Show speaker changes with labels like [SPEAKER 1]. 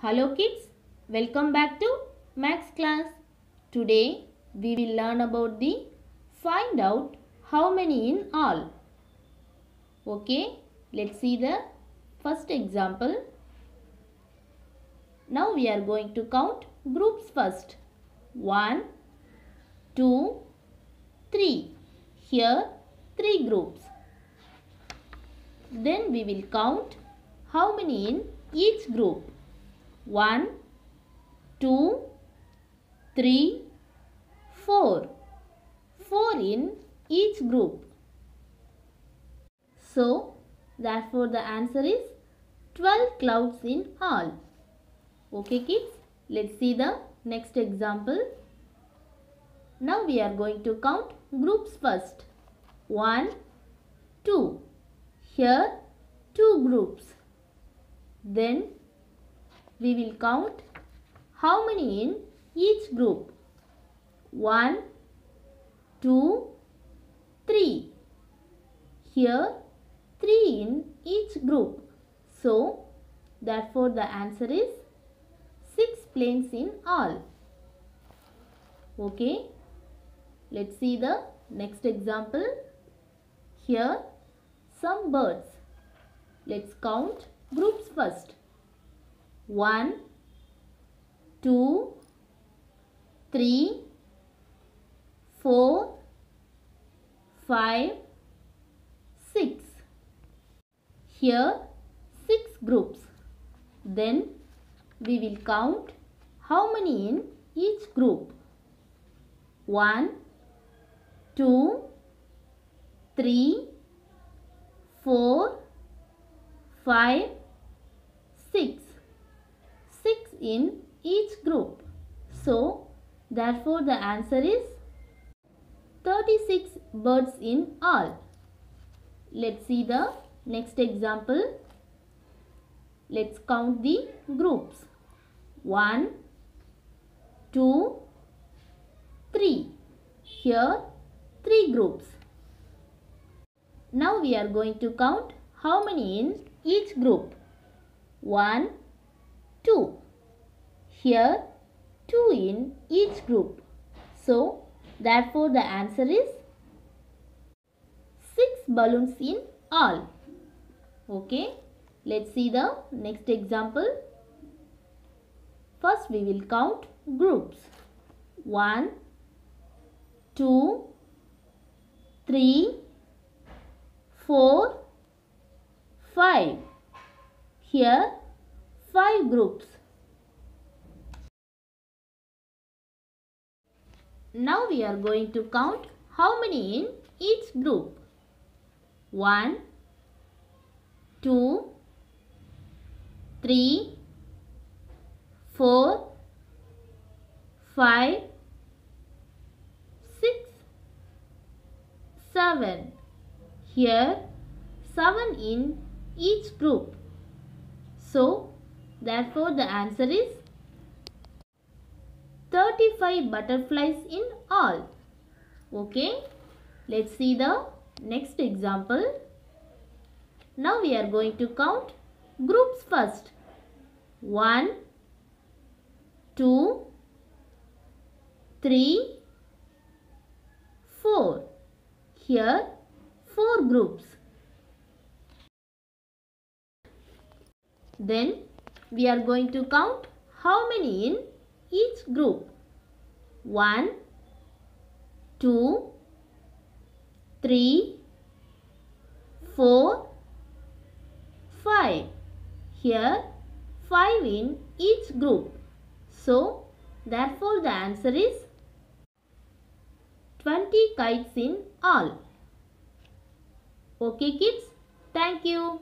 [SPEAKER 1] Hello kids, welcome back to Maths class. Today we will learn about the find out how many in all. Okay, let's see the first example. Now we are going to count groups first. 1, 2, 3. Here 3 groups. Then we will count how many in each group. 1, 2, 3, 4. 4 in each group. So, therefore the answer is 12 clouds in all. Okay kids, let's see the next example. Now we are going to count groups first. 1, 2. Here 2 groups. Then we will count how many in each group. 1, 2, 3. Here 3 in each group. So, therefore the answer is 6 planes in all. Okay. Let's see the next example. Here some birds. Let's count groups first. 1, 2, 3, 4, 5, 6. Here 6 groups. Then we will count how many in each group. 1, 2, 3, 4, 5, 6. 6 in each group. So, therefore the answer is 36 birds in all. Let's see the next example. Let's count the groups. 1, 2, 3. Here 3 groups. Now we are going to count how many in each group. 1, 2. Here 2 in each group. So therefore the answer is 6 balloons in all. Okay. Let's see the next example. First we will count groups. 1, 2, 3, 4, 5. Here 5 groups. Now we are going to count how many in each group. 1, 2, 3, 4, 5, 6, 7. Here 7 in each group. So, therefore the answer is 35 butterflies in all. Okay. Let's see the next example. Now we are going to count groups first. 1, 2, 3, 4. Here 4 groups. Then we are going to count how many in each group. 1, 2, 3, 4, 5. Here 5 in each group. So, therefore the answer is 20 kites in all. Okay kids, thank you.